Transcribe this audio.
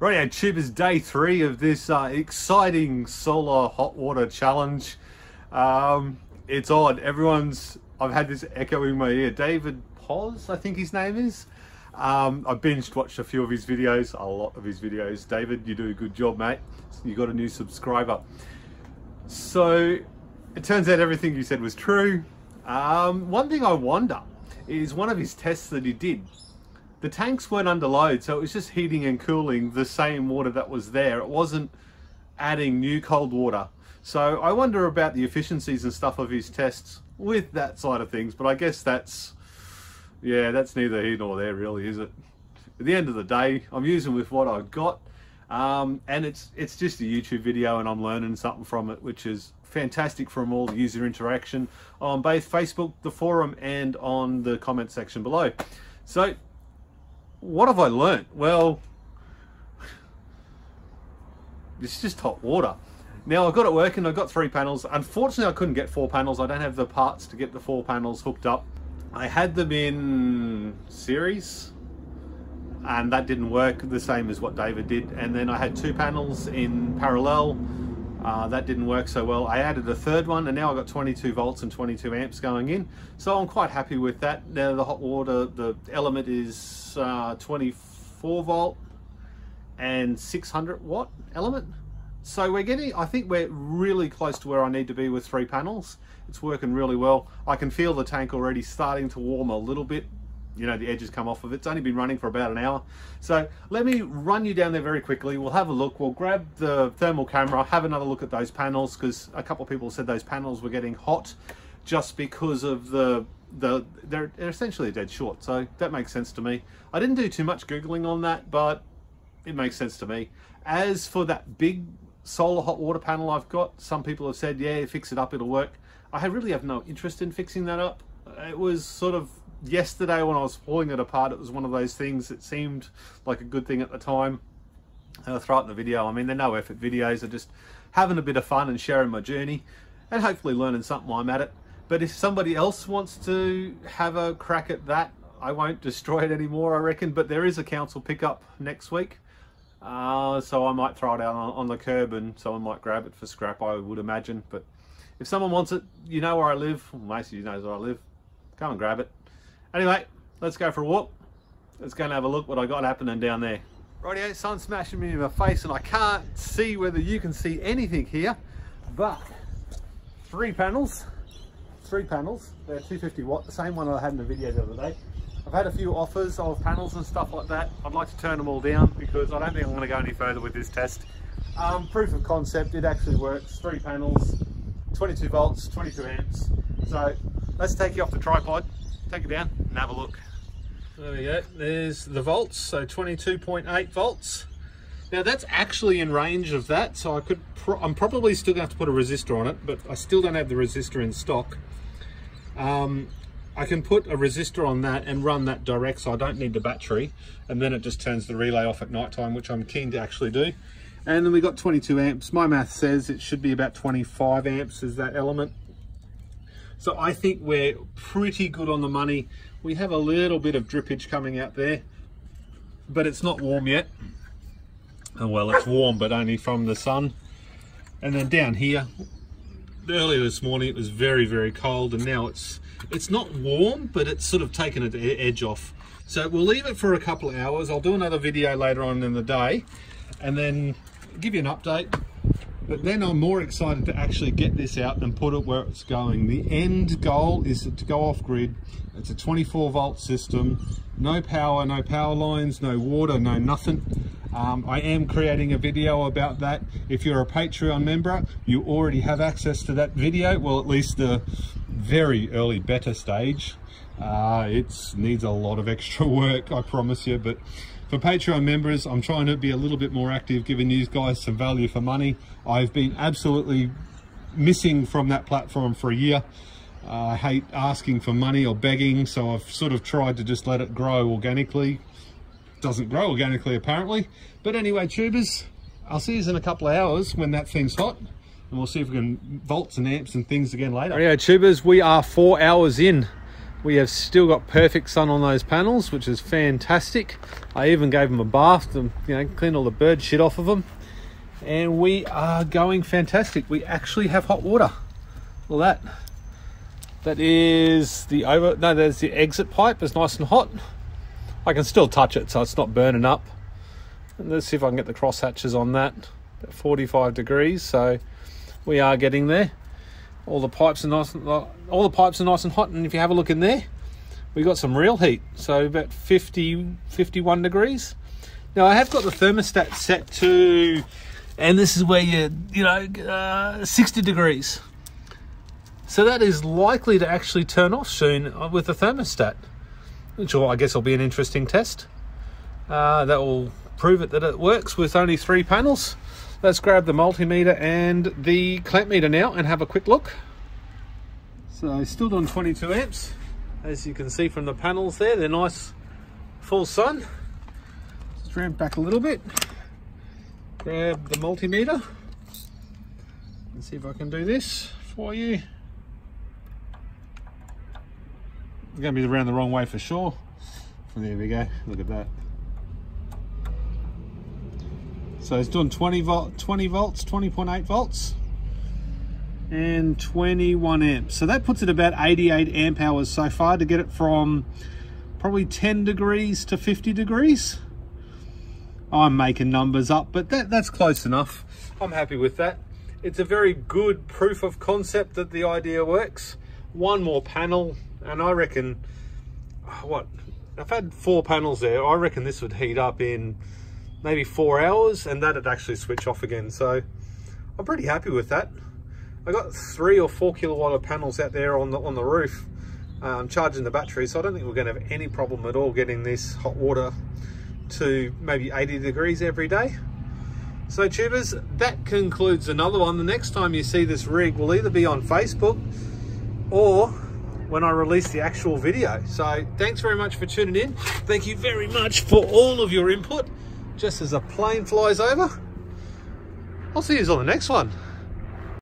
Right, Tubers, day three of this uh, exciting solar hot water challenge. Um, it's odd. Everyone's, I've had this echo in my ear. David Poz, I think his name is. Um, I binged watched a few of his videos, a lot of his videos. David, you do a good job, mate. You got a new subscriber. So it turns out everything you said was true. Um, one thing I wonder is one of his tests that he did the tanks weren't under load, so it was just heating and cooling the same water that was there. It wasn't adding new cold water. So I wonder about the efficiencies and stuff of his tests with that side of things, but I guess that's, yeah, that's neither here nor there really, is it? At the end of the day, I'm using with what I've got, um, and it's it's just a YouTube video and I'm learning something from it, which is fantastic from all the user interaction on both Facebook, the forum, and on the comment section below. So what have I learnt? Well, it's just hot water. Now I've got it working, I've got three panels. Unfortunately, I couldn't get four panels. I don't have the parts to get the four panels hooked up. I had them in series and that didn't work the same as what David did. And then I had two panels in parallel. Uh, that didn't work so well. I added a third one and now I've got 22 volts and 22 amps going in. So I'm quite happy with that. Now the hot water, the element is uh, 24 volt and 600 watt element. So we're getting, I think we're really close to where I need to be with three panels. It's working really well. I can feel the tank already starting to warm a little bit you know, the edges come off of it. It's only been running for about an hour. So let me run you down there very quickly. We'll have a look. We'll grab the thermal camera, have another look at those panels because a couple of people said those panels were getting hot just because of the the they're, they're essentially a dead short. So that makes sense to me. I didn't do too much Googling on that, but it makes sense to me. As for that big solar hot water panel I've got, some people have said, yeah, fix it up, it'll work. I really have no interest in fixing that up. It was sort of yesterday when I was pulling it apart, it was one of those things that seemed like a good thing at the time. And I throw it in the video. I mean, they're no effort videos. I'm just having a bit of fun and sharing my journey and hopefully learning something while I'm at it. But if somebody else wants to have a crack at that, I won't destroy it anymore, I reckon. But there is a council pickup next week. Uh, so I might throw it out on, on the curb and someone might grab it for scrap, I would imagine. But if someone wants it, you know where I live. Well, most of you knows where I live. Come and grab it. Anyway, let's go for a walk. Let's go and have a look what I got happening down there. Rightio, sun smashing me in my face and I can't see whether you can see anything here, but three panels, three panels, they're 250 watt, the same one I had in the video the other day. I've had a few offers of panels and stuff like that. I'd like to turn them all down because I don't think I'm to go any further with this test. Um, proof of concept, it actually works. Three panels, 22 volts, 22 amps. So let's take you off the tripod take it down and have a look. There we go, there's the volts, so 22.8 volts. Now that's actually in range of that, so I could, pro I'm probably still gonna have to put a resistor on it, but I still don't have the resistor in stock. Um, I can put a resistor on that and run that direct, so I don't need the battery, and then it just turns the relay off at night time, which I'm keen to actually do. And then we got 22 amps. My math says it should be about 25 amps is that element. So I think we're pretty good on the money. We have a little bit of drippage coming out there, but it's not warm yet. Oh, well, it's warm, but only from the sun. And then down here, earlier this morning, it was very, very cold, and now it's it's not warm, but it's sort of taken an edge off. So we'll leave it for a couple of hours. I'll do another video later on in the day, and then give you an update but then I'm more excited to actually get this out and put it where it's going. The end goal is to go off grid. It's a 24 volt system, no power, no power lines, no water, no nothing. Um, I am creating a video about that. If you're a Patreon member, you already have access to that video. Well, at least the very early beta stage. Uh, it needs a lot of extra work, I promise you, but for Patreon members, I'm trying to be a little bit more active, giving these guys some value for money. I've been absolutely missing from that platform for a year. Uh, I hate asking for money or begging, so I've sort of tried to just let it grow organically. Doesn't grow organically, apparently. But anyway, tubers, I'll see you in a couple of hours when that thing's hot. And we'll see if we can volts and amps and things again later. Yeah, tubers, we are four hours in We have still got perfect sun on those panels, which is fantastic. I even gave them a bath to you know clean all the bird shit off of them. And we are going fantastic. We actually have hot water. At that. That is the over no, there's the exit pipe. It's nice and hot. I can still touch it so it's not burning up. And let's see if I can get the cross hatches on that. At 45 degrees, so we are getting there. All the pipes are nice and all the pipes are nice and hot, and if you have a look in there, we got some real heat. So about 50, 51 degrees. Now I have got the thermostat set to, and this is where you you know uh, 60 degrees. So that is likely to actually turn off soon with the thermostat, which will, I guess will be an interesting test. Uh, that will prove it that it works with only three panels. Let's grab the multimeter and the clamp meter now and have a quick look. So still doing 22 amps. As you can see from the panels there, they're nice full sun. Let's ramp back a little bit. Grab the multimeter. and see if I can do this for you. It's going to be around the wrong way for sure. And There we go. Look at that. So it's doing 20 volt, 20 volts, 20.8 volts and 21 amps. So that puts it about 88 amp hours so far to get it from probably 10 degrees to 50 degrees. I'm making numbers up, but that, that's close enough. I'm happy with that. It's a very good proof of concept that the idea works. One more panel, and I reckon, what, I've had four panels there. I reckon this would heat up in maybe four hours and that'd actually switch off again. So I'm pretty happy with that. I got three or four kilowatt of panels out there on the on the roof um, charging the battery. So I don't think we're gonna have any problem at all getting this hot water to maybe 80 degrees every day. So tubers, that concludes another one. The next time you see this rig will either be on Facebook or when I release the actual video. So thanks very much for tuning in. Thank you very much for all of your input just as a plane flies over. I'll see you on the next one.